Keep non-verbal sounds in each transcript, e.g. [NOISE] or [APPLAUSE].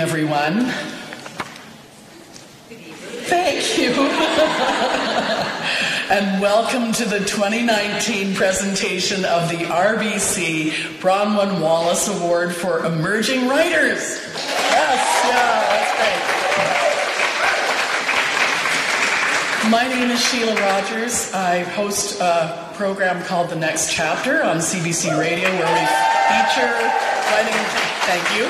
everyone. Thank you. [LAUGHS] and welcome to the 2019 presentation of the RBC Bronwen Wallace Award for Emerging Writers. Yes, yeah, that's great. My name is Shelagh Rogers. I host a program called The Next Chapter on CBC Radio where we feature writing. Thank you.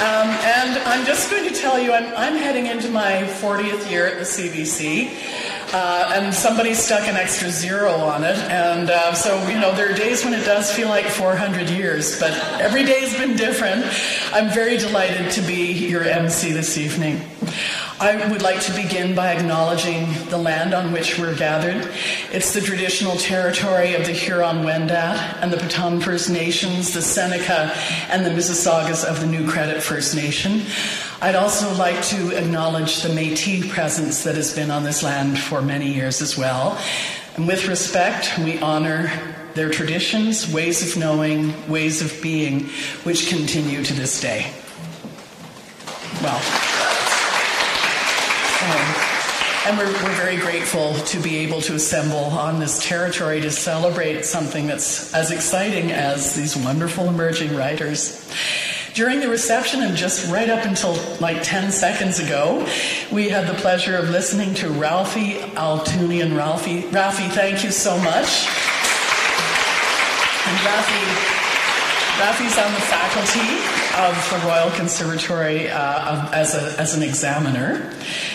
Um, and I'm just going to tell you, I'm, I'm heading into my 40th year at the CBC. Uh, and somebody stuck an extra zero on it. And uh, so, you know, there are days when it does feel like 400 years, but every day's been different. I'm very delighted to be your MC this evening. I would like to begin by acknowledging the land on which we're gathered. It's the traditional territory of the Huron Wendat and the Petun First Nations, the Seneca, and the Mississaugas of the New Credit First Nation. I'd also like to acknowledge the Metis presence that has been on this land for many years as well. And with respect, we honor their traditions, ways of knowing, ways of being, which continue to this day. Well, and we're, we're very grateful to be able to assemble on this territory to celebrate something that's as exciting as these wonderful emerging writers. During the reception, and just right up until like 10 seconds ago, we had the pleasure of listening to Ralphie Altunian. Ralphie, Ralphie, thank you so much. And Ralphie, Ralphie's on the faculty of the Royal Conservatory uh, as, a, as an examiner.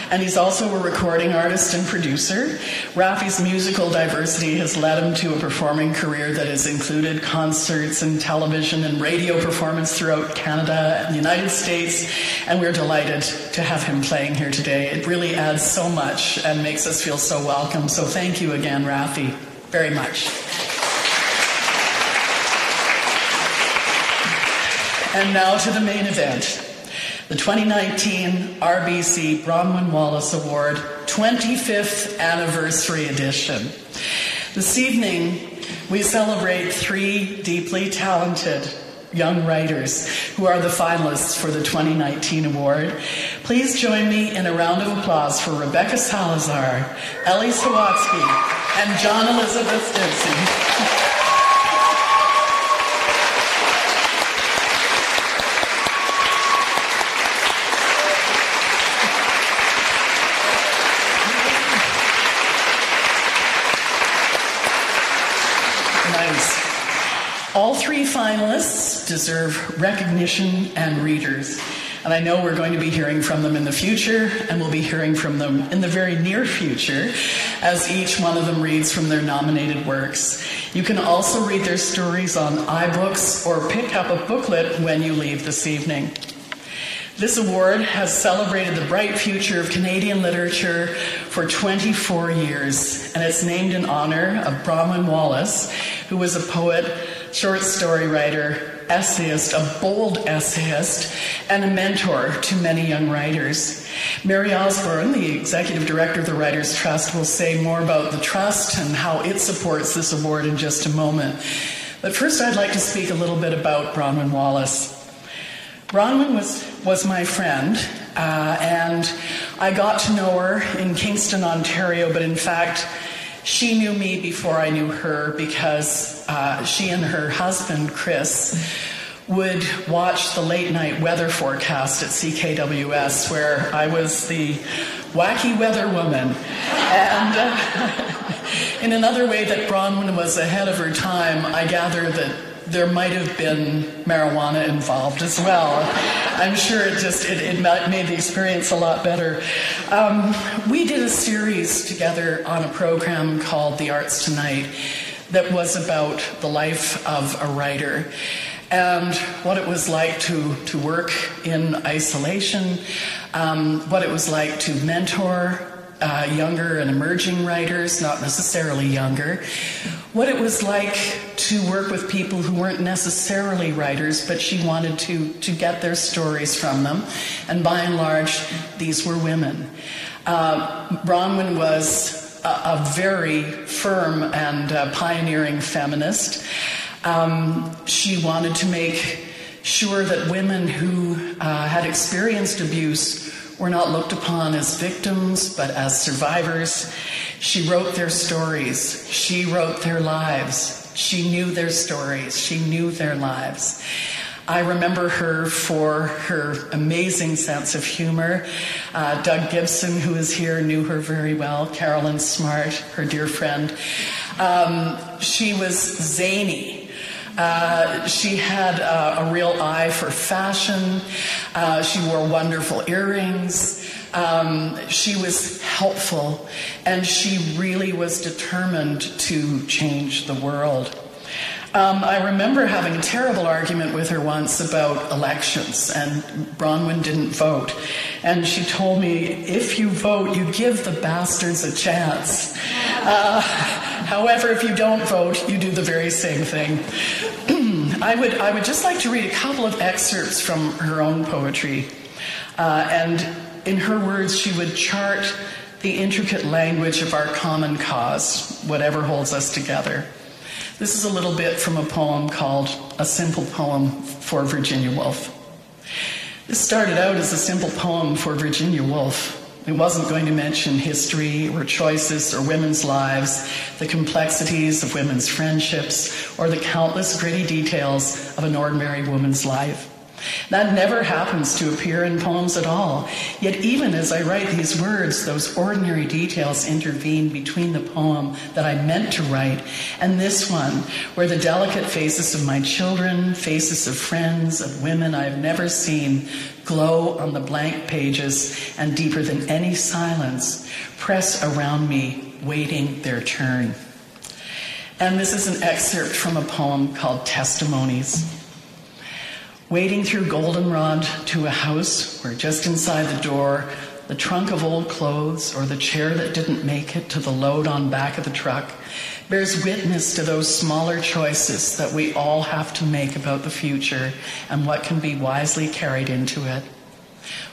And he's also a recording artist and producer. Rafi's musical diversity has led him to a performing career that has included concerts and television and radio performance throughout Canada and the United States. And we're delighted to have him playing here today. It really adds so much and makes us feel so welcome. So thank you again, Rafi, very much. And now to the main event the 2019 RBC Bronwen Wallace Award 25th Anniversary Edition. This evening, we celebrate three deeply talented young writers who are the finalists for the 2019 award. Please join me in a round of applause for Rebecca Salazar, Ellie Sawatzky, and John Elizabeth Stintzi. All three finalists deserve recognition and readers. And I know we're going to be hearing from them in the future, and we'll be hearing from them in the very near future as each one of them reads from their nominated works. You can also read their stories on iBooks or pick up a booklet when you leave this evening. This award has celebrated the bright future of Canadian literature for 24 years, and it's named in honor of Bronwen Wallace, who was a poet short story writer, essayist, a bold essayist, and a mentor to many young writers. Mary Osborne, the executive director of the Writers Trust, will say more about the trust and how it supports this award in just a moment. But first, I'd like to speak a little bit about Bronwen Wallace. Bronwen was, was my friend, uh, and I got to know her in Kingston, Ontario, but in fact, she knew me before I knew her because uh, she and her husband, Chris, would watch the late night weather forecast at CKWS, where I was the wacky weather woman. And uh, [LAUGHS] in another way that Bronwen was ahead of her time, I gather that there might have been marijuana involved as well. I'm sure it just it, it made the experience a lot better. Um, we did a series together on a program called The Arts Tonight that was about the life of a writer and what it was like to, to work in isolation, um, what it was like to mentor uh, younger and emerging writers, not necessarily younger, what it was like to work with people who weren't necessarily writers, but she wanted to, to get their stories from them. And by and large, these were women. Uh, Bronwen was a, a, very firm and uh, pioneering feminist. Um, she wanted to make sure that women who uh, had experienced abuse were not looked upon as victims, but as survivors. She wrote their stories. She wrote their lives. She knew their stories. She knew their lives. I remember her for her amazing sense of humor. Uh, Doug Gibson, who is here, knew her very well. Carolyn Smart, her dear friend. Um, she was zany. Uh, she had uh, a real eye for fashion. Uh, she wore wonderful earrings. Um, she was helpful, and she really was determined to change the world. Um, I remember having a terrible argument with her once about elections, and Bronwen didn't vote. And she told me, if you vote, you give the bastards a chance. Uh, however, if you don't vote, you do the very same thing. [CLEARS THROAT] I, would, I would just like to read a couple of excerpts from her own poetry. Uh, and in her words, she would chart the intricate language of our common cause, whatever holds us together. This is a little bit from a poem called A Simple Poem for Virginia Woolf. This started out as a simple poem for Virginia Woolf. It wasn't going to mention history or choices or women's lives, the complexities of women's friendships, or the countless gritty details of an ordinary woman's life. That never happens to appear in poems at all. Yet, even as I write these words, those ordinary details intervene between the poem that I meant to write and this one, where the delicate faces of my children, faces of friends, of women I've never seen, glow on the blank pages and deeper than any silence, press around me, waiting their turn. And this is an excerpt from a poem called Testimonies wading through goldenrod to a house where just inside the door, the trunk of old clothes or the chair that didn't make it to the load on back of the truck bears witness to those smaller choices that we all have to make about the future and what can be wisely carried into it.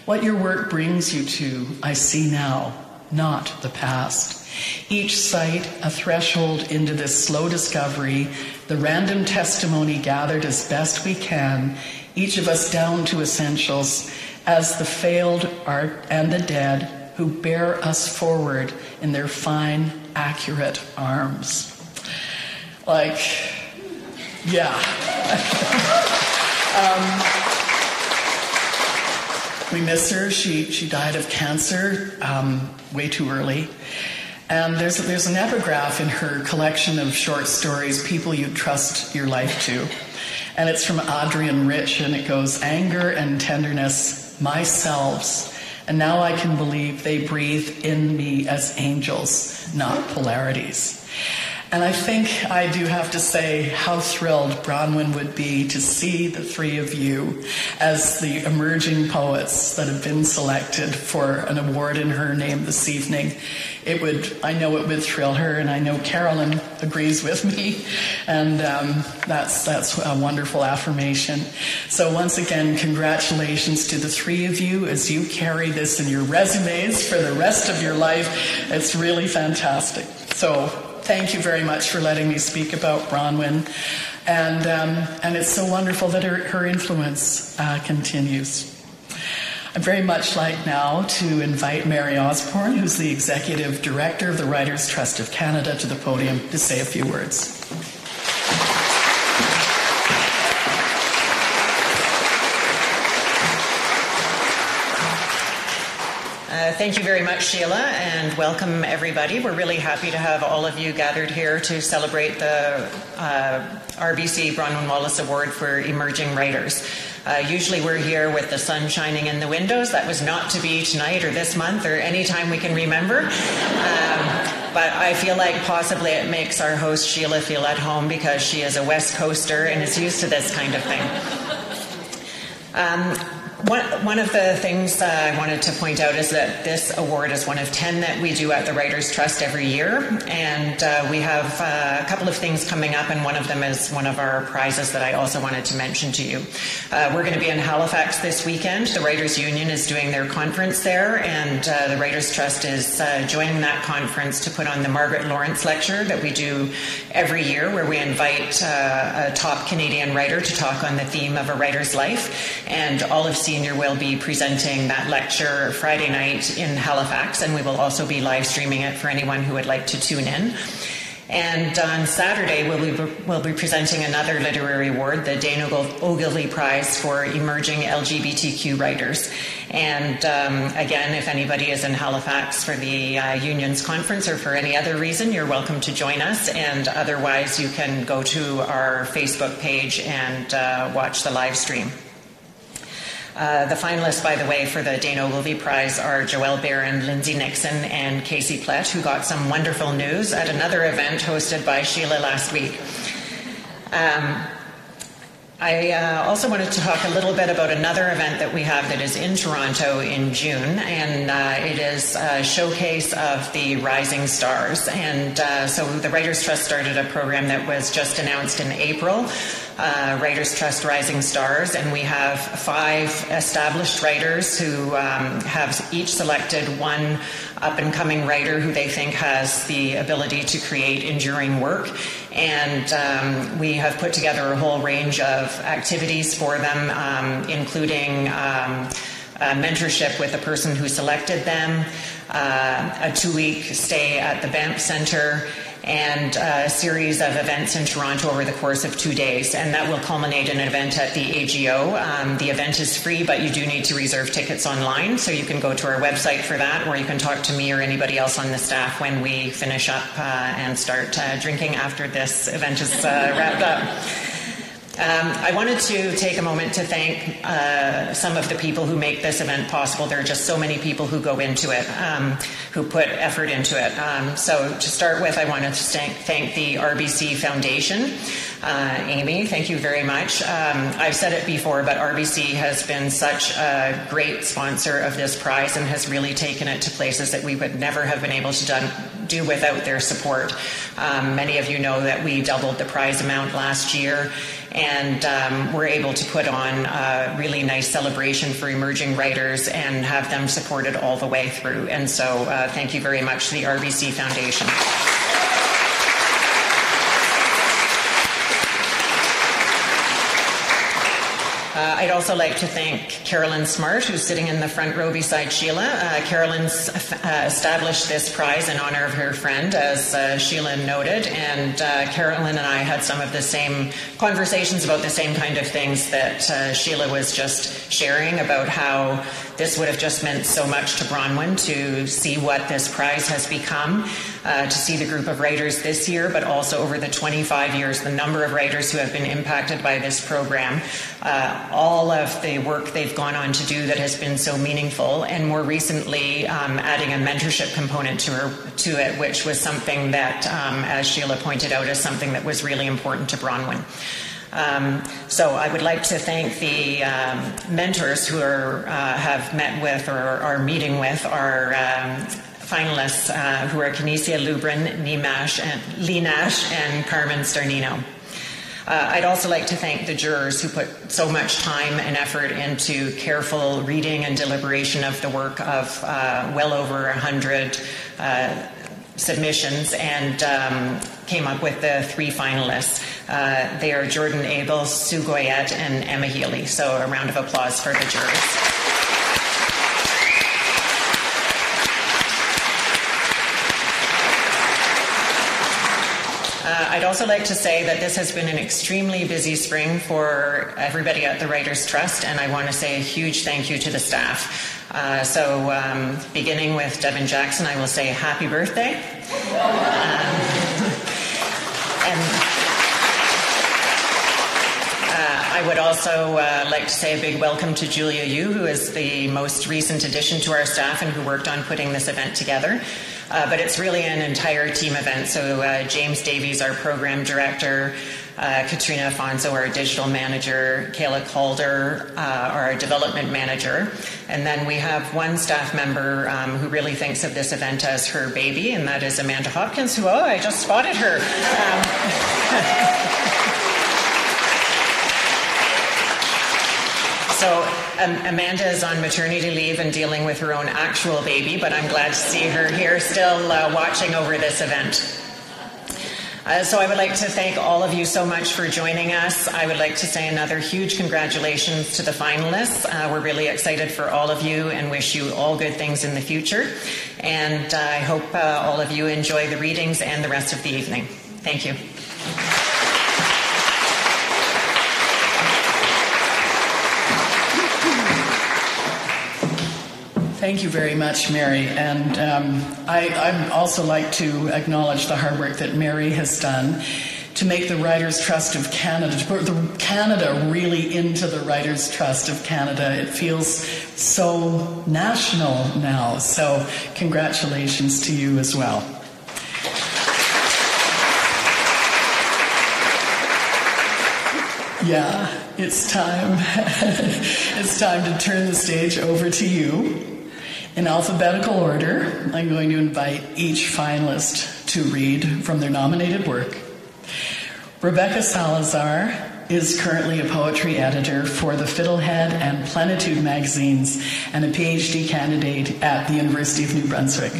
What your work brings you to, I see now, not the past. Each site a threshold into this slow discovery, the random testimony gathered as best we can each of us down to essentials as the failed art and the dead who bear us forward in their fine, accurate arms. Like, yeah. [LAUGHS] um, we miss her. She, she died of cancer um, way too early. And there's, there's an epigraph in her collection of short stories, People You Trust Your Life to. And it's from Adrienne Rich, and it goes Anger and tenderness, my selves. And now I can believe they breathe in me as angels, not polarities. And I think I do have to say how thrilled Bronwen would be to see the three of you as the emerging poets that have been selected for an award in her name this evening. It would, I know it would thrill her, and I know Carolyn agrees with me, and um, that's that's a wonderful affirmation. So once again, congratulations to the three of you as you carry this in your resumes for the rest of your life. It's really fantastic. So thank you very much for letting me speak about Bronwen. And, um, and it's so wonderful that her, her influence uh, continues. I'd very much like now to invite Mary Osborne, who's the Executive Director of the Writers' Trust of Canada, to the podium to say a few words. Thank you very much, Shelagh, and welcome everybody. We're really happy to have all of you gathered here to celebrate the uh, RBC Bronwen Wallace Award for Emerging Writers. Uh, usually we're here with the sun shining in the windows. That was not to be tonight or this month or any time we can remember. Um, but I feel like possibly it makes our host Shelagh feel at home because she is a West Coaster and is used to this kind of thing. Um, one, one of the things uh, I wanted to point out is that this award is one of 10 that we do at the Writers Trust every year. And uh, we have uh, a couple of things coming up, and one of them is one of our prizes that I also wanted to mention to you. Uh, we're going to be in Halifax this weekend. The Writers Union is doing their conference there, and uh, the Writers Trust is uh, joining that conference to put on the Margaret Laurence Lecture that we do every year, where we invite a top Canadian writer to talk on the theme of a writer's life. And Olive Senior will be presenting that lecture Friday night in Halifax, and we will also be live streaming it for anyone who would like to tune in. And on Saturday, we'll be, we'll be presenting another literary award, the Dayne Ogilvie Prize for Emerging LGBTQ Writers. And um, again, if anybody is in Halifax for the uh, Unions Conference or for any other reason, you're welcome to join us. And otherwise, you can go to our Facebook page and uh, watch the live stream. Uh, the finalists, by the way, for the Dayne Ogilvie Prize are Joelle Barron, Lindsay Nixon, and Casey Plett, who got some wonderful news at another event hosted by Shelagh last week. Um, I uh, also wanted to talk a little bit about another event that we have that is in Toronto in June, and uh, it is a showcase of the Rising Stars. And uh, so the Writers Trust started a program that was just announced in April uh, Writers Trust Rising Stars, and we have five established writers who um, have each selected one up and coming writer who they think has the ability to create enduring work. And um, we have put together a whole range of activities for them, um, including um, mentorship with the person who selected them, uh, a two week stay at the Banff Center and a series of events in Toronto over the course of two days. And that will culminate in an event at the AGO. Um, the event is free, but you do need to reserve tickets online. So you can go to our website for that, or you can talk to me or anybody else on the staff when we finish up uh, and start uh, drinking after this event is uh, wrapped up. Um, I wanted to take a moment to thank uh, some of the people who make this event possible. There are just so many people who go into it, um, who put effort into it. Um, so, to start with, I want to thank, thank the RBC Foundation. Uh, Amy, thank you very much. Um, I've said it before, but RBC has been such a great sponsor of this prize and has really taken it to places that we would never have been able to done, do without their support. Um, many of you know that we doubled the prize amount last year and um, we're able to put on a really nice celebration for emerging writers and have them supported all the way through. And so, uh, thank you very much to the RBC Foundation. Uh, I'd also like to thank Carolyn Smart, who's sitting in the front row beside Shelagh. Uh, Carolyn's uh, established this prize in honor of her friend, as uh, Shelagh noted, and uh, Carolyn and I had some of the same conversations about the same kind of things that uh, Shelagh was just sharing about how this would have just meant so much to Bronwen to see what this prize has become, to see the group of writers this year, but also over the 25 years, the number of writers who have been impacted by this program, all of the work they've gone on to do that has been so meaningful, and more recently, um, adding a mentorship component to, her, to it, which was something that, um, as Shelagh pointed out, is something that was really important to Bronwen. Um, so I would like to thank the um, mentors who are, uh, have met with or are meeting with our um, finalists uh, who are Canisia Lubrin, Nimash, and Lee Nash, and Carmine Starnino. Uh, I'd also like to thank the jurors who put so much time and effort into careful reading and deliberation of the work of uh, well over 100 uh, submissions and um, came up with the three finalists. Uh, they are Jordan Abel, Sue Goyette, and Emma Healey. So a round of applause for the jurors. Uh, I'd also like to say that this has been an extremely busy spring for everybody at the Writers Trust, and I want to say a huge thank you to the staff. Uh, so, um, beginning with Devin Jackson, I will say happy birthday. Um, and uh, I would also uh, like to say a big welcome to Julia Yu, who is the most recent addition to our staff and who worked on putting this event together. Uh, but it's really an entire team event. So, uh, James Davies, our program director, uh, Katrina Afonso, our digital manager, Kayla Calder, uh, our development manager. And then we have one staff member um, who really thinks of this event as her baby, and that is Amanda Hopkins, who, oh, I just spotted her. Um, [LAUGHS] So um, Amanda is on maternity leave and dealing with her own actual baby, but I'm glad to see her here still uh, watching over this event. Uh, so I would like to thank all of you so much for joining us. I would like to say another huge congratulations to the finalists. Uh, we're really excited for all of you and wish you all good things in the future. And uh, I hope uh, all of you enjoy the readings and the rest of the evening. Thank you. Thank you very much, Mary. And um, I, I'd also like to acknowledge the hard work that Mary has done to make the Writers Trust of Canada, to put the Canada really into the Writers Trust of Canada. It feels so national now. So, congratulations to you as well. Yeah, it's time. [LAUGHS] it's time to turn the stage over to you. In alphabetical order, I'm going to invite each finalist to read from their nominated work. Rebecca Salazar is currently a poetry editor for the Fiddlehead and Plenitude magazines and a PhD candidate at the University of New Brunswick.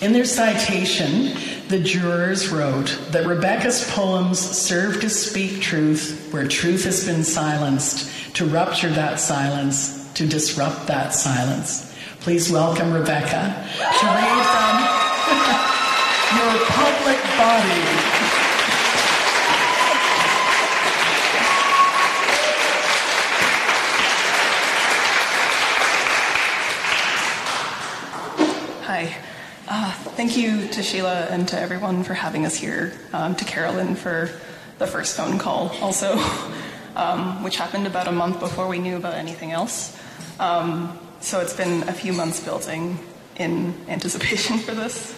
In their citation, the jurors wrote that Rebecca's poems serve to speak truth where truth has been silenced, to rupture that silence, to disrupt that silence. Please welcome Rebecca to read from [LAUGHS] Your Public Body. Hi. Uh, thank you to Shelagh and to everyone for having us here, um, to Carolyn for the first phone call also, [LAUGHS] um, which happened about a month before we knew about anything else. Um, so it's been a few months building in anticipation for this.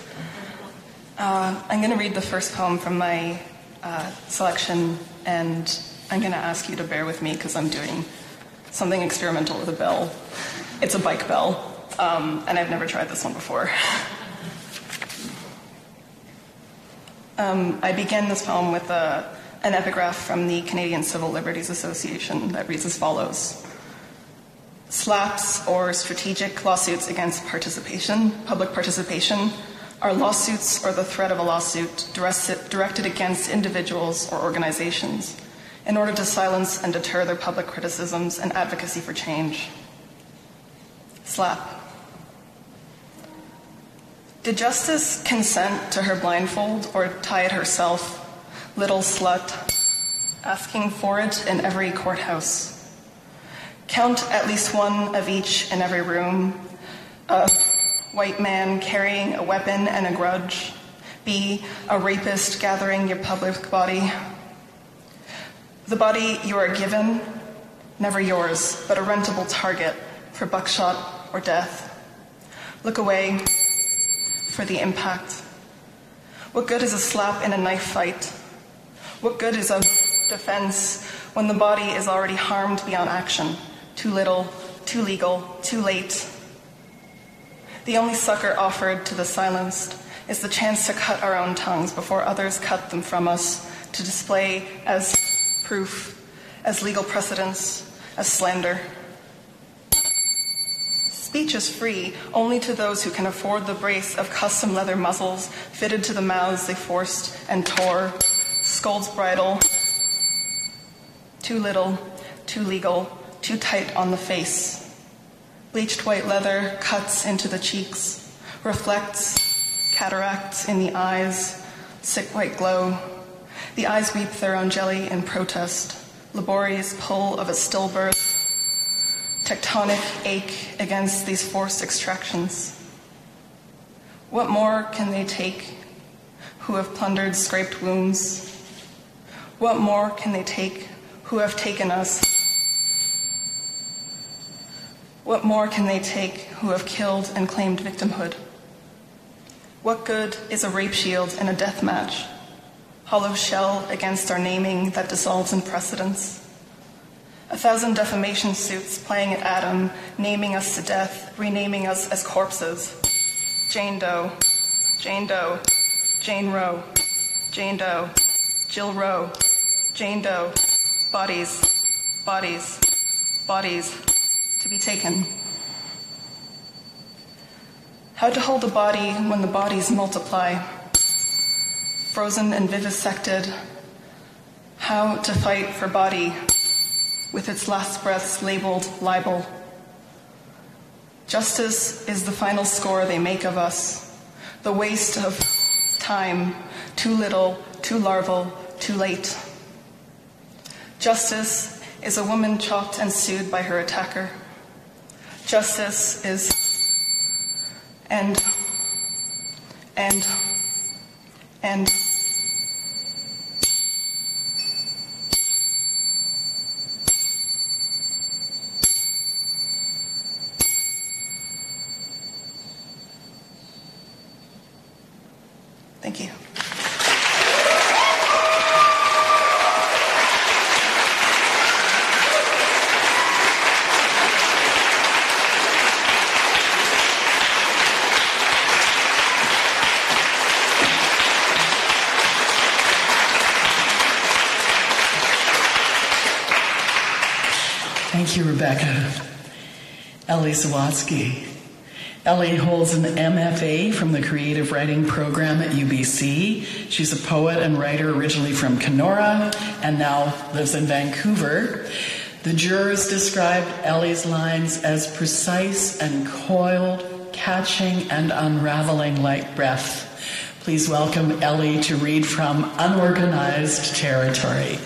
Uh, I'm going to read the first poem from my uh, selection, and I'm going to ask you to bear with me because I'm doing something experimental with a bell. It's a bike bell, um, and I've never tried this one before. [LAUGHS] um, I begin this poem with a, uh, an epigraph from the Canadian Civil Liberties Association that reads as follows. SLAPs or strategic lawsuits against participation, public participation, are lawsuits or the threat of a lawsuit directed against individuals or organizations in order to silence and deter their public criticisms and advocacy for change. Slap. Did justice consent to her blindfold or tie it herself, little slut, asking for it in every courthouse? Count at least one of each in every room. A white man carrying a weapon and a grudge. B, a rapist gathering your public body. The body you are given, never yours, but a rentable target for buckshot or death. Look away for the impact. What good is a slap in a knife fight? What good is a defense when the body is already harmed beyond action? Too little, too legal, too late. The only succor offered to the silenced is the chance to cut our own tongues before others cut them from us, to display as proof, as legal precedence, as slander. Speech is free only to those who can afford the brace of custom leather muzzles fitted to the mouths they forced and tore, scold's bridle. Too little, too legal, too tight on the face. Bleached white leather cuts into the cheeks, reflects cataracts in the eyes, sick white glow. The eyes weep their own jelly in protest, laborious pull of a stillbirth, tectonic ache against these forced extractions. What more can they take who have plundered scraped wounds? What more can they take who have taken us? What more can they take who have killed and claimed victimhood? What good is a rape shield in a death match? hollow shell against our naming that dissolves in precedence. A thousand defamation suits playing at Adam, naming us to death, renaming us as corpses. Jane Doe, Jane Doe, Jane Roe, Jane Doe, Jill Roe, Jane Doe, bodies, bodies, bodies be taken. How to hold a body when the bodies multiply, frozen and vivisected. How to fight for body with its last breaths labeled libel. Justice is the final score they make of us, the waste of time, too little, too larval, too late. Justice is a woman chopped and sued by her attacker. Justice is and and and Thank you. Thank you, Rebecca. Ellie Sawatzky. Ellie holds an MFA from the Creative Writing Program at UBC. She's a poet and writer originally from Kenora and now lives in Vancouver. The jurors described Ellie's lines as precise and coiled, catching and unraveling like breath. Please welcome Ellie to read from Unorganized Territory.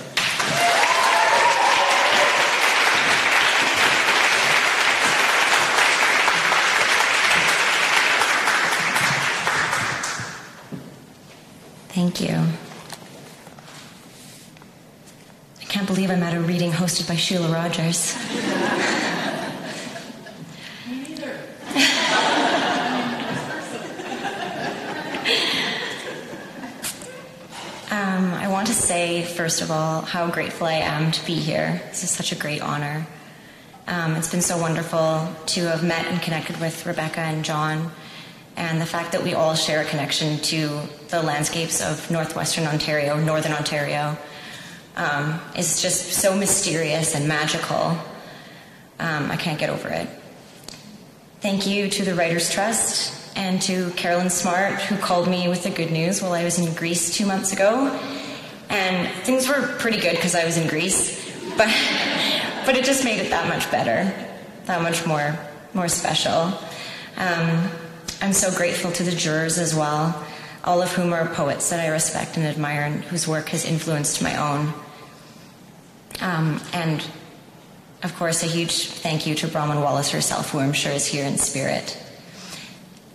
Thank you. I can't believe I'm at a reading hosted by Shelagh Rogers. [LAUGHS] Um, I want to say, first of all, how grateful I am to be here. This is such a great honor. Um, it's been so wonderful to have met and connected with Rebecca and John, and the fact that we all share a connection to the landscapes of northwestern Ontario, northern Ontario, um, is just so mysterious and magical. Um, I can't get over it. Thank you to the Writers Trust and to Carolyn Smart, who called me with the good news while I was in Greece two months ago. And things were pretty good because I was in Greece, [LAUGHS] but, but it just made it that much better, that much more, more special. Um, I'm so grateful to the jurors as well, all of whom are poets that I respect and admire and whose work has influenced my own. Um, and of course, a huge thank you to Bronwen Wallace herself, who I'm sure is here in spirit.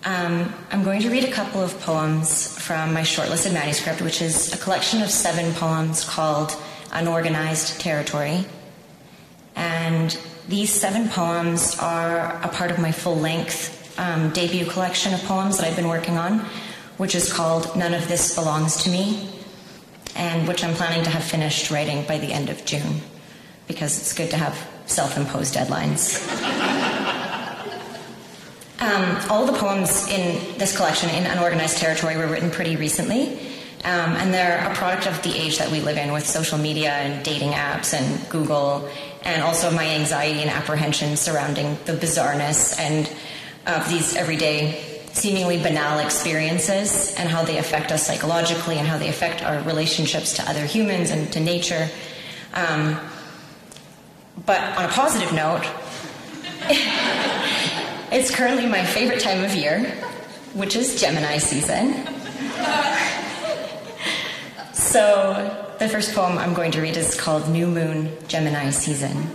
Um, I'm going to read a couple of poems from my shortlisted manuscript, which is a collection of seven poems called Unorganized Territory. And these seven poems are a part of my full length um, debut collection of poems that I've been working on, which is called None of This Belongs to Me, and which I'm planning to have finished writing by the end of June, because it's good to have self imposed deadlines. [LAUGHS] Um, all the poems in this collection, in Unorganized Territory, were written pretty recently. Um, and they're a product of the age that we live in with social media and dating apps and Google, and also my anxiety and apprehension surrounding the bizarreness and of these everyday, seemingly banal experiences and how they affect us psychologically and how they affect our relationships to other humans and to nature. Um, but on a positive note, [LAUGHS] it's currently my favorite time of year, which is Gemini season. So, the first poem I'm going to read is called New Moon Gemini Season.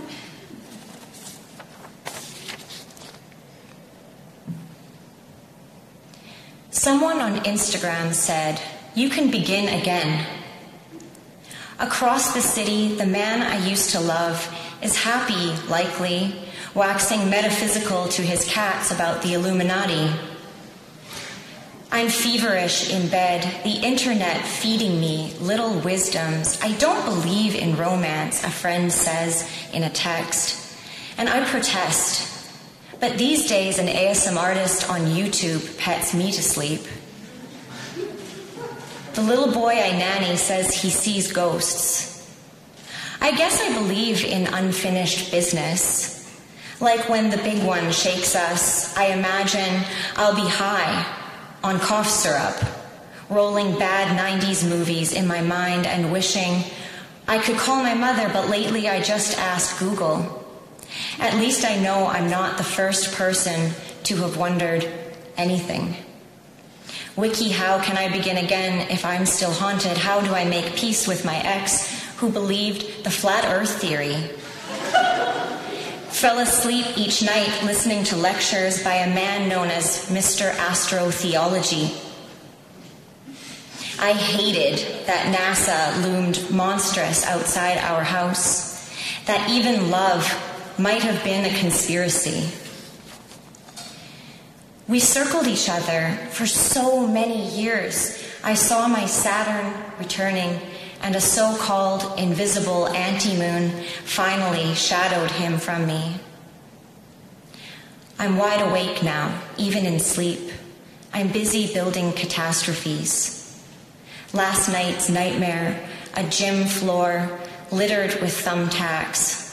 Someone on Instagram said, You can begin again. Across the city, the man I used to love is happy, likely, waxing metaphysical to his cats about the Illuminati. I'm feverish in bed, the internet feeding me little wisdoms. I don't believe in romance, a friend says in a text. And I protest. But these days, an ASM artist on YouTube pets me to sleep. The little boy I nanny says he sees ghosts. I guess I believe in unfinished business. Like when the big one shakes us, I imagine I'll be high on cough syrup, rolling bad 90s movies in my mind and wishing I could call my mother, but lately I just asked Google. At least I know I'm not the first person to have wondered anything. Wiki, how can I begin again if I'm still haunted? How do I make peace with my ex who believed the flat earth theory? [LAUGHS] Fell asleep each night listening to lectures by a man known as Mr. Astrotheology. I hated that NASA loomed monstrous outside our house, that even love might have been a conspiracy. We circled each other for so many years. I saw my Saturn returning, and a so called invisible anti moon finally shadowed him from me. I'm wide awake now, even in sleep. I'm busy building catastrophes. Last night's nightmare, a gym floor littered with thumbtacks,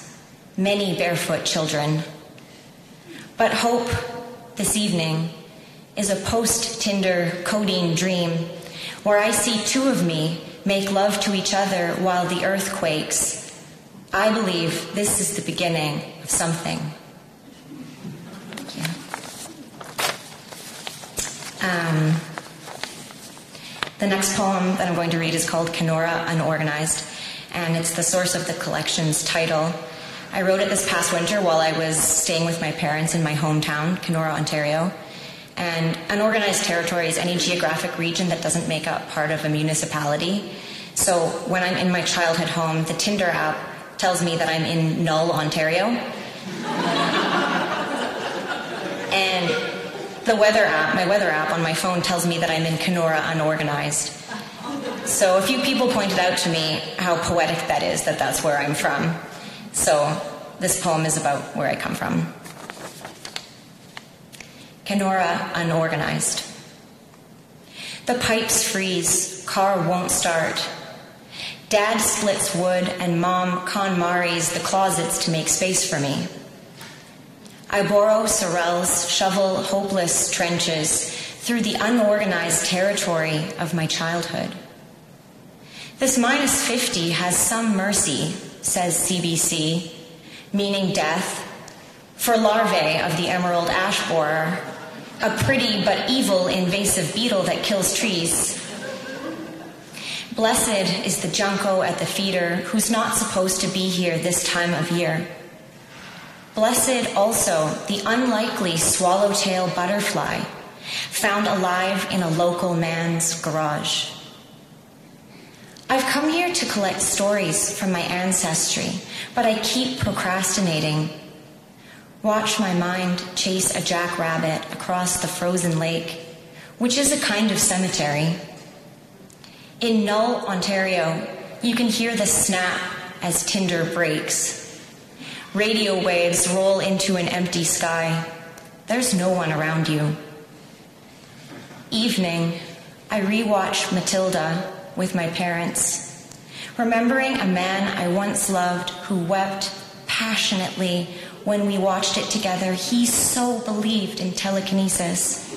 many barefoot children. But hope this evening is a post Tinder codeine dream where I see two of me make love to each other while the earth quakes. I believe this is the beginning of something. Um, the next poem that I'm going to read is called Kenora Unorganized, and it's the source of the collection's title. I wrote it this past winter while I was staying with my parents in my hometown, Kenora, Ontario. And unorganized territory is any geographic region that doesn't make up part of a municipality. So when I'm in my childhood home, the Tinder app tells me that I'm in Null, Ontario. and the weather app, my weather app on my phone tells me that I'm in Kenora unorganized. So a few people pointed out to me how poetic that is, that that's where I'm from. So this poem is about where I come from. Kenora unorganized. The pipes freeze, car won't start. Dad splits wood and mom KonMari's the closets to make space for me. I borrow Sorel's shovel hopeless trenches through the unorganized territory of my childhood. This minus 50 has some mercy, says CBC, meaning death, for larvae of the emerald ash borer, a pretty but evil invasive beetle that kills trees. Blessed is the junco at the feeder who's not supposed to be here this time of year. Blessed also the unlikely swallowtail butterfly found alive in a local man's garage. I've come here to collect stories from my ancestry, but I keep procrastinating. Watch my mind chase a jackrabbit across the frozen lake, which is a kind of cemetery. In Null, Ontario, you can hear the snap as tinder breaks. Radio waves roll into an empty sky. There's no one around you. Evening, I rewatch Matilda with my parents, remembering a man I once loved who wept passionately when we watched it together. He so believed in telekinesis.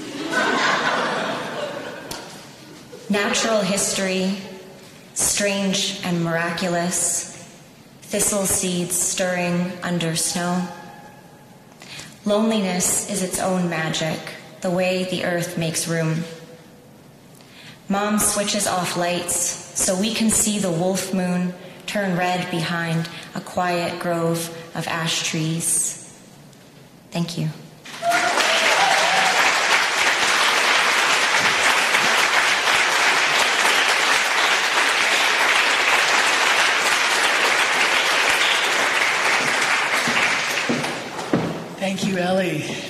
Natural history, strange and miraculous, thistle seeds stirring under snow. Loneliness is its own magic, the way the earth makes room. Mom switches off lights so we can see the wolf moon turn red behind a quiet grove of ash trees. Thank you. Thank you, Ellie.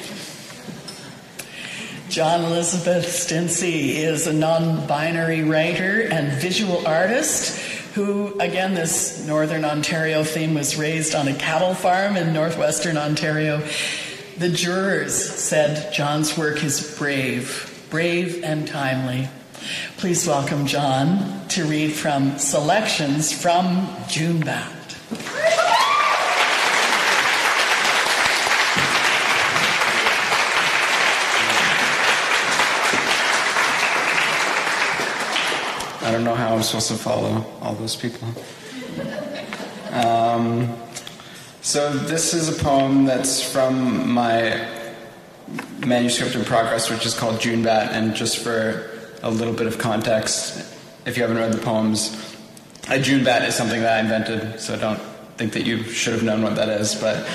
John Elizabeth Stintzi is a non binary writer and visual artist who, again, this Northern Ontario theme was raised on a cattle farm in northwestern Ontario. The jurors said John's work is brave, brave and timely. Please welcome John to read from selections from June Bat. I don't know how I'm supposed to follow all those people. Um, so this is a poem that's from my manuscript in progress, which is called June Bat, and just for a little bit of context, if you haven't read the poems, a June Bat is something that I invented, so don't think that you should have known what that is, but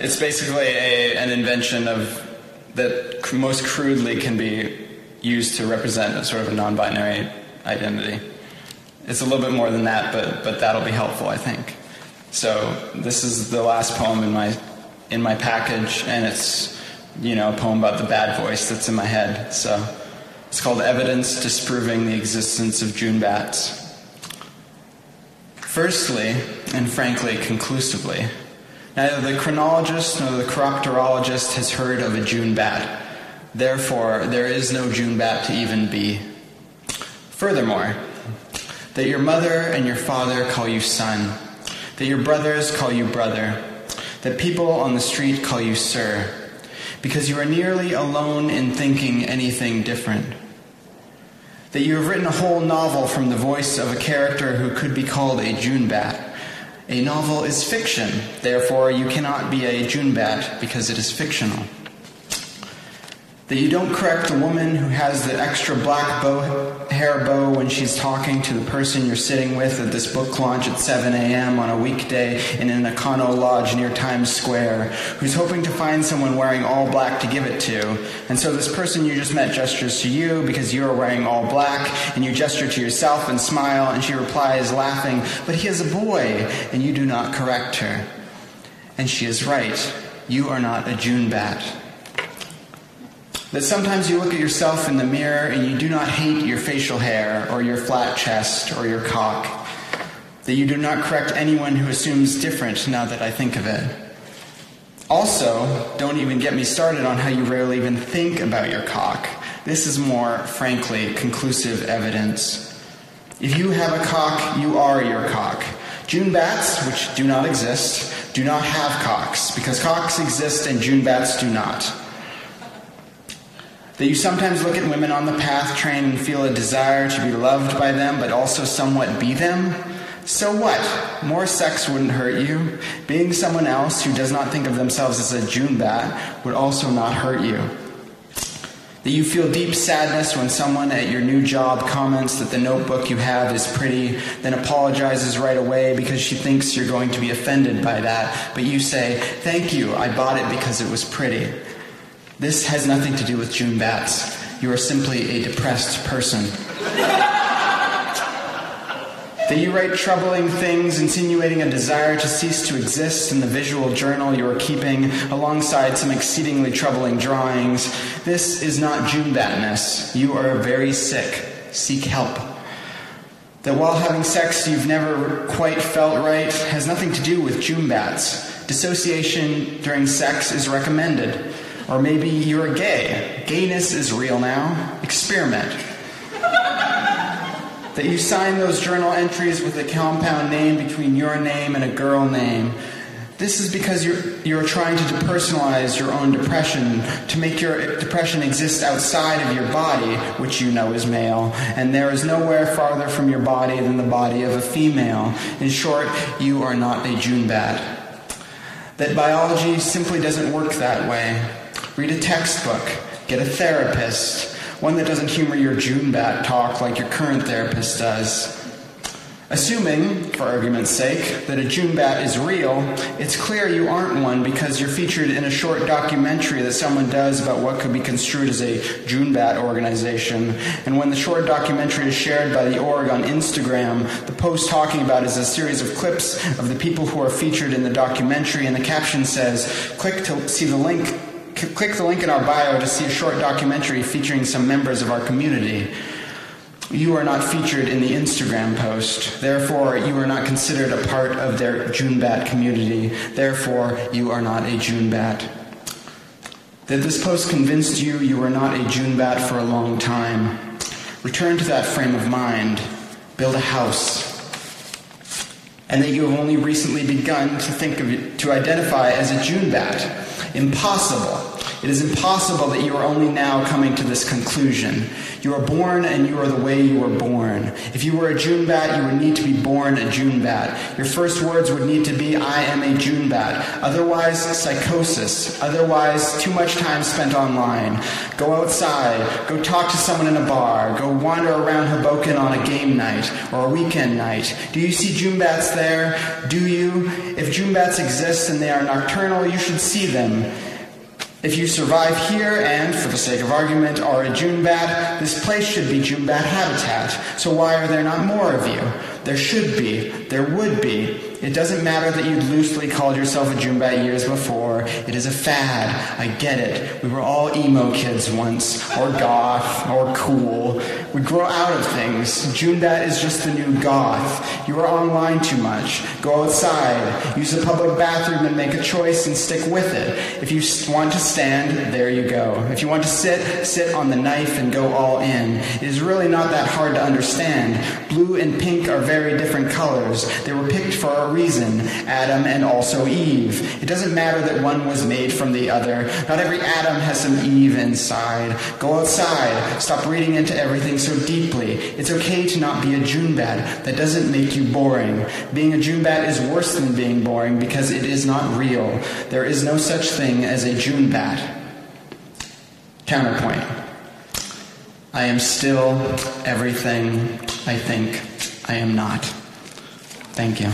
it's basically a, an invention of that most crudely can be used to represent a sort of a non-binary identity. It's a little bit more than that, but, but that'll be helpful, I think. So this is the last poem in my, in my package, and it's, you know, a poem about the bad voice that's in my head. So it's called Evidence Disproving the Existence of June Bats. Firstly, and frankly, conclusively, neither the chronologist nor the chiropterologist has heard of a June bat. Therefore, there is no June bat to even be. Furthermore, that your mother and your father call you son, that your brothers call you brother, that people on the street call you sir, because you are nearly alone in thinking anything different. That you have written a whole novel from the voice of a character who could be called a June bat. A novel is fiction, therefore, you cannot be a June bat because it is fictional that you don't correct the woman who has the extra black bow, hair bow when she's talking to the person you're sitting with at this book launch at 7 a.m. on a weekday in an Econo Lodge near Times Square, who's hoping to find someone wearing all black to give it to. And so this person you just met gestures to you because you're wearing all black, and you gesture to yourself and smile, and she replies, laughing, But he is a boy, and you do not correct her. And she is right. You are not a June bat. That sometimes you look at yourself in the mirror and you do not hate your facial hair or your flat chest or your cock. That you do not correct anyone who assumes different now that I think of it. Also, don't even get me started on how you rarely even think about your cock. This is more, frankly, conclusive evidence. If you have a cock, you are your cock. June bats, which do not exist, do not have cocks, because cocks exist and June bats do not. That you sometimes look at women on the path train and feel a desire to be loved by them, but also somewhat be them? So what? More sex wouldn't hurt you. Being someone else who does not think of themselves as a June bat would also not hurt you. That you feel deep sadness when someone at your new job comments that the notebook you have is pretty, then apologizes right away because she thinks you're going to be offended by that, but you say, Thank you, I bought it because it was pretty. This has nothing to do with June bats. You are simply a depressed person. that you write troubling things, insinuating a desire to cease to exist in the visual journal you are keeping alongside some exceedingly troubling drawings. This is not June batness. You are very sick. Seek help. That while having sex you've never quite felt right has nothing to do with June bats. Dissociation during sex is recommended. Or maybe you're gay. Gayness is real now. Experiment. that you sign those journal entries with a compound name between your name and a girl name. This is because you're, you're trying to depersonalize your own depression, to make your depression exist outside of your body, which you know is male, and there is nowhere farther from your body than the body of a female. In short, you are not a June bat. That biology simply doesn't work that way. Read a textbook. Get a therapist. One that doesn't humor your June bat talk like your current therapist does. Assuming, for argument's sake, that a June bat is real, it's clear you aren't one because you're featured in a short documentary that someone does about what could be construed as a June bat organization. And when the short documentary is shared by the org on Instagram, the post talking about is a series of clips of the people who are featured in the documentary, and the caption says, Click to see the link c- click the link in our bio to see a short documentary featuring some members of our community. You are not featured in the Instagram post. Therefore, you are not considered a part of their June Bat community. Therefore, you are not a June Bat. That this post convinced you you were not a June Bat for a long time. Return to that frame of mind. Build a house. And that you have only recently begun to think of to identify as a June Bat. Impossible. It is impossible that you are only now coming to this conclusion. You are born and you are the way you were born. If you were a June bat, you would need to be born a June bat. Your first words would need to be, I am a June bat. Otherwise, psychosis. Otherwise, too much time spent online. Go outside. Go talk to someone in a bar. Go wander around Hoboken on a game night or a weekend night. Do you see June bats there? Do you? If June bats exist and they are nocturnal, you should see them. If you survive here and, for the sake of argument, are a June bat, this place should be June bat habitat. So why are there not more of you? There should be. There would be. It doesn't matter that you loosely called yourself a June bat years before. It is a fad. I get it. We were all emo kids once, or goth, or cool. We grow out of things. June bat is just the new goth. You are online too much. Go outside. Use a public bathroom and make a choice and stick with it. If you want to stand, there you go. If you want to sit, sit on the knife and go all in. It is really not that hard to understand. Blue and pink are very different colors. They were picked for a reason Adam and also Eve. It doesn't matter that one was made from the other. Not every Adam has some Eve inside. Go outside. Stop reading into everything so deeply. It's okay to not be a June bat. That doesn't make you boring. Being a June bat is worse than being boring because it is not real. There is no such thing as a June bat. Counterpoint. I am still everything I think I am not. Thank you.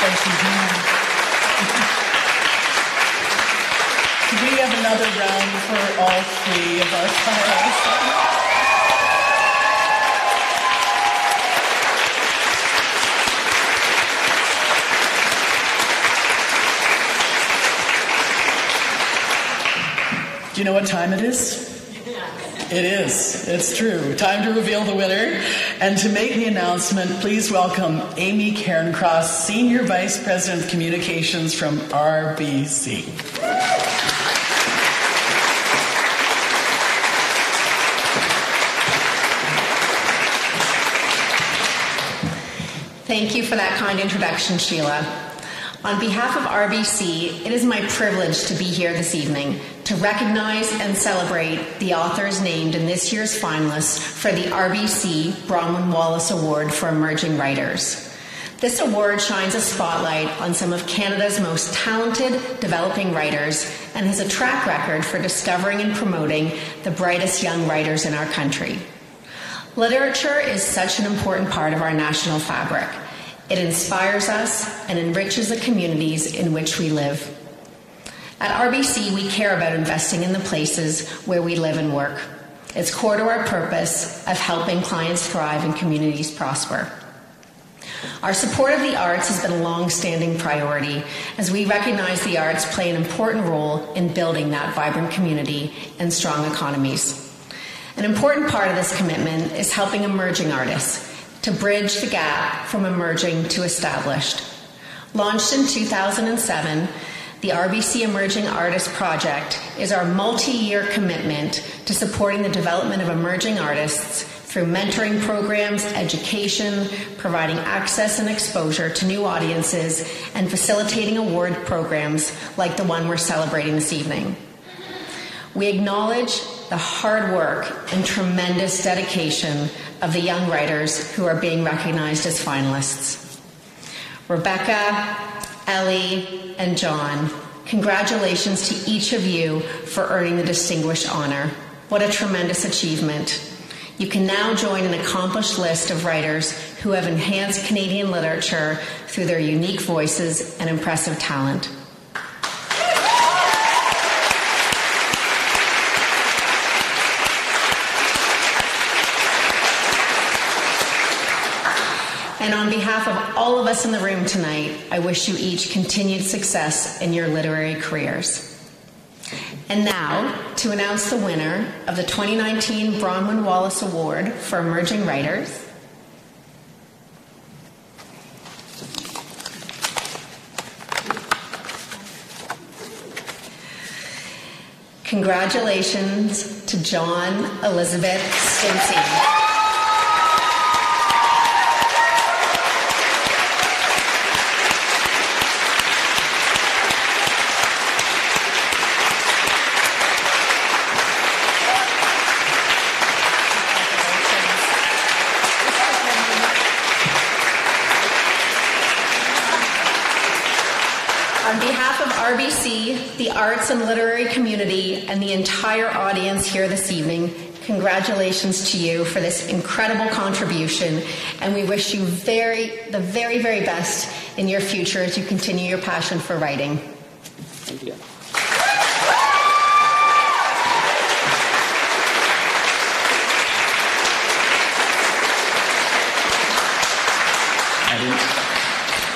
Thank you, Hannah. Do we have another round for all three of our finalists? Do you know what time it is? It is. It's true. Time to reveal the winner. And to make the announcement, please welcome Amy Cairncross, Senior Vice President of Communications from RBC. Thank you for that kind introduction, Shelagh. On behalf of RBC, it is my privilege to be here this evening to recognize and celebrate the authors named in this year's finalists for the RBC Bronwen Wallace Award for Emerging Writers. This award shines a spotlight on some of Canada's most talented developing writers and has a track record for discovering and promoting the brightest young writers in our country. Literature is such an important part of our national fabric. It inspires us and enriches the communities in which we live. At RBC, we care about investing in the places where we live and work. It's core to our purpose of helping clients thrive and communities prosper. Our support of the arts has been a long standing priority as we recognize the arts play an important role in building that vibrant community and strong economies. An important part of this commitment is helping emerging artists to bridge the gap from emerging to established. Launched in 2007, the RBC Emerging Artist Project is our multi year commitment to supporting the development of emerging artists through mentoring programs, education, providing access and exposure to new audiences, and facilitating award programs like the one we're celebrating this evening. We acknowledge the hard work and tremendous dedication of the young writers who are being recognized as finalists. Rebecca, Ellie, and John, congratulations to each of you for earning the distinguished honor. What a tremendous achievement. You can now join an accomplished list of writers who have enhanced Canadian literature through their unique voices and impressive talent. And on behalf of all of us in the room tonight, I wish you each continued success in your literary careers. And now, to announce the winner of the 2019 Bronwen Wallace Award for Emerging Writers. Congratulations to John Elizabeth Stintzi. RBC, the arts and literary community, and the entire audience here this evening, congratulations to you for this incredible contribution, and we wish you very, the very, very best in your future as you continue your passion for writing. Thank you.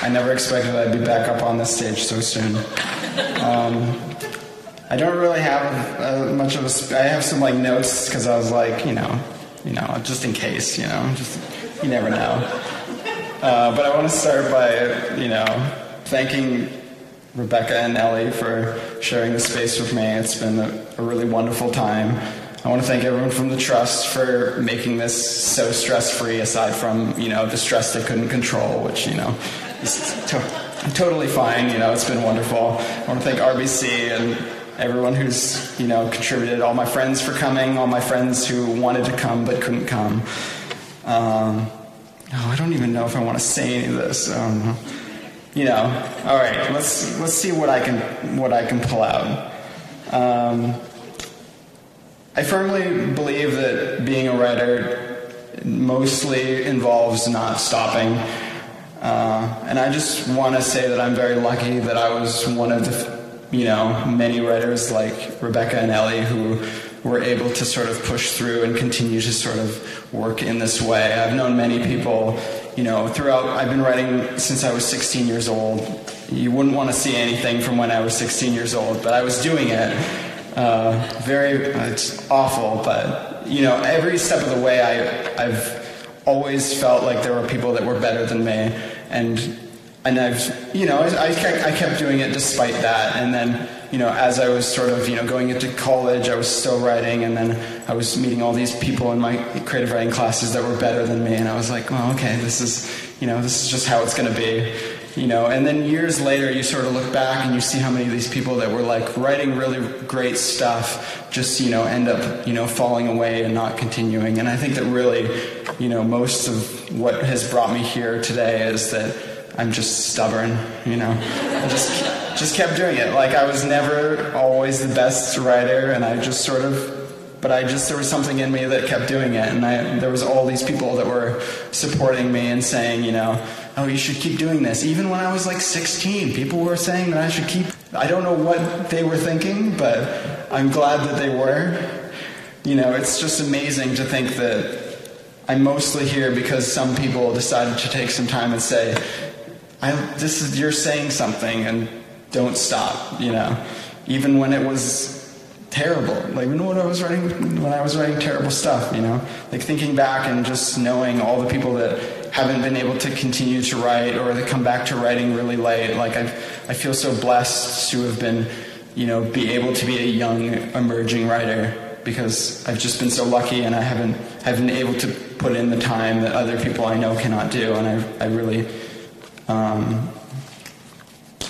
I never expected I'd be back up on this stage so soon. Um, I don't really have much of a. I have some like notes because I was like, you know, you know, just in case, you know, just you never know. Uh, but I want to start by, you know, thanking Rebecca and Ellie for sharing the space with me. It's been a, a really wonderful time. I want to thank everyone from the trust for making this so stress-free, aside from you know the stress they couldn't control, which you know is to- totally fine. You know, it's been wonderful. I want to thank RBC and everyone who's you know contributed. All my friends for coming. All my friends who wanted to come but couldn't come. Um, oh, I don't even know if I want to say any of this. Um, you know, all right. Let's let's see what I can what I can pull out. Um, I firmly believe that being a writer mostly involves not stopping uh, and I just want to say that I'm very lucky that I was one of the, you know, many writers like Rebecca and Ellie who were able to sort of push through and continue to sort of work in this way. I've known many people, you know, throughout, I've been writing since I was 16 years old. You wouldn't want to see anything from when I was 16 years old, but I was doing it. Uh, very, it's awful, but, you know, every step of the way I, I've always felt like there were people that were better than me and and I've you know I, I kept doing it despite that. And then you know as I was sort of you know going into college I was still writing. And then I was meeting all these people in my creative writing classes that were better than me. And I was like well okay this is you know this is just how it's going to be you know. And then years later you sort of look back and you see how many of these people that were like writing really great stuff just you know end up you know falling away and not continuing. And i think that really you know most of what has brought me here today is that i'm just stubborn you know i just just kept doing it like i was never always the best writer and i just sort of but I just there was something in me that kept doing it, and I, there was all these people that were supporting me and saying, you know, oh, you should keep doing this. Even when I was like 16, people were saying that I should keep. I don't know what they were thinking, but I'm glad that they were. You know, it's just amazing to think that I'm mostly here because some people decided to take some time and say, "This is you're saying something, and don't stop." You know, even when it was terrible. Like even when I was writing when I was writing terrible stuff, you know, like thinking back and just knowing all the people that haven't been able to continue to write or that come back to writing really late. Like I, I feel so blessed to have been, you know, be able to be a young emerging writer because I've just been so lucky and I haven't have been able to put in the time that other people I know cannot do, and I, I really. Um,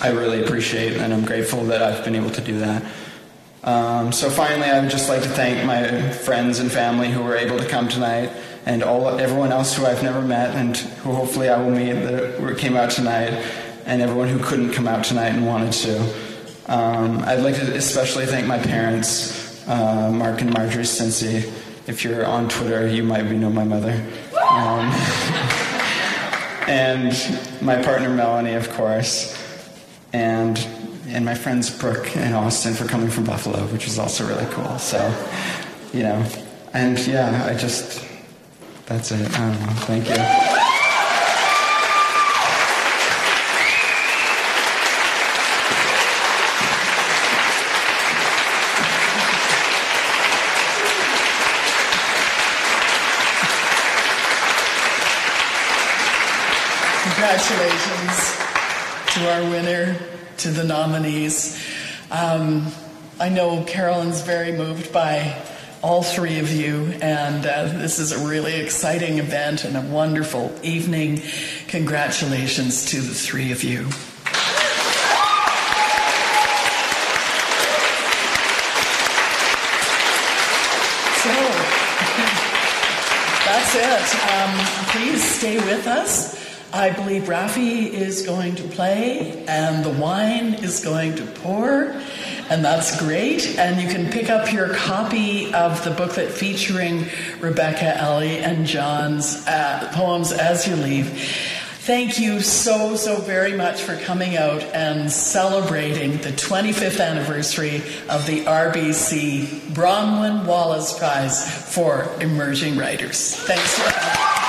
I really appreciate and I'm grateful that I've been able to do that. Um, so finally, I would just like to thank my friends and family who were able to come tonight, and all everyone else who I've never met and who hopefully I will meet that came out tonight, and everyone who couldn't come out tonight and wanted to. Um, I'd like to especially thank my parents, uh, Mark and Marjorie Stintzi. If you're on Twitter, you might be know my mother. Um, [LAUGHS] and my partner Melanie, of course, and and my friends Brooke and Austin for coming from Buffalo, which was also really cool. So, you know, and yeah, I just, that's it. I don't know. Thank you. Congratulations to our winner, to the nominees. Um, I know Carolyn's very moved by all three of you, and uh, this is a really exciting event and a wonderful evening. Congratulations to the three of you. So, [LAUGHS] that's it. Um, please stay with us. I believe Rafi is going to play and the wine is going to pour, and that's great. And you can pick up your copy of the booklet featuring Rebecca, Ellie, and John's uh, poems as you leave. Thank you so, so very much for coming out and celebrating the 25th anniversary of the RBC Bronwen Wallace Prize for Emerging Writers. Thanks